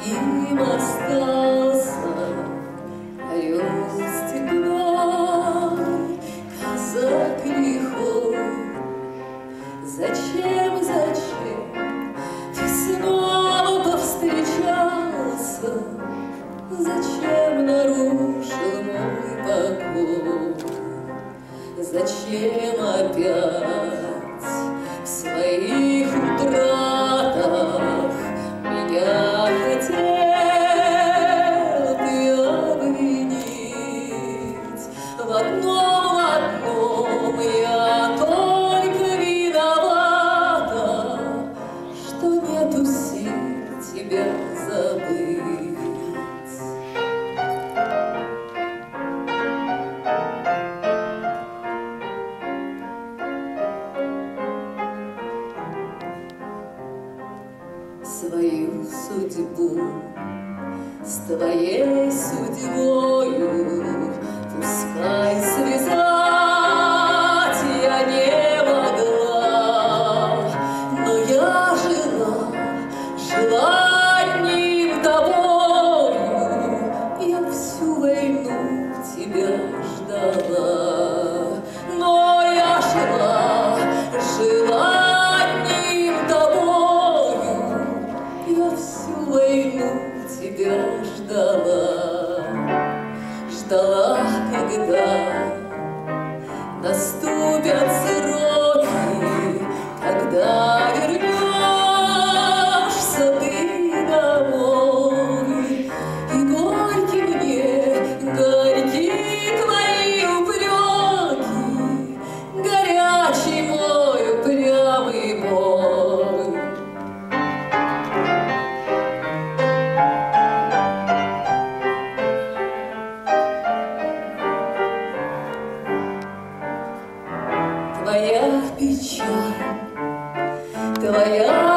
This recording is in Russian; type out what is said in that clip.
каким остался орел степной, казак лихой. Зачем, зачем ты снова повстречался? Зачем нарушил мой покой? Зачем опять судьбу. С твоей судьбою пускай связать я не могла, но я жила, жила одним тобою, я всю войну тебя ждала, ждала, когда наступят сроки, когда Твоя печаль, твоя